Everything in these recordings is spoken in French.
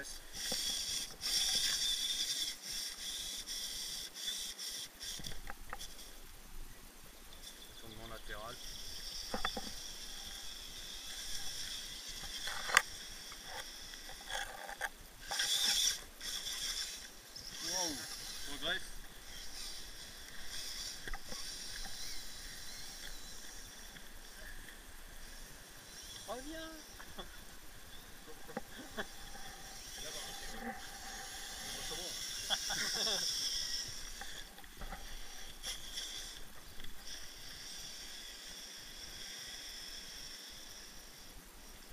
caresse. Latéral. Reviens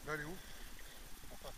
Là, elle où? Progresse.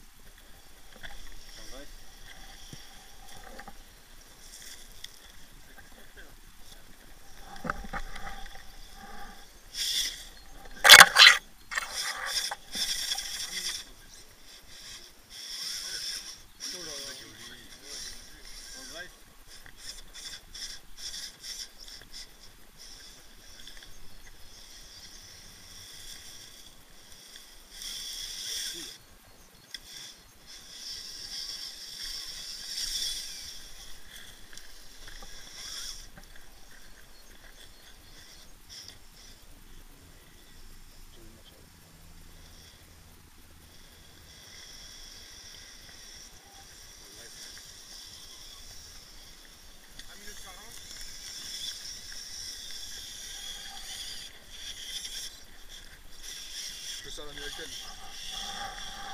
South American.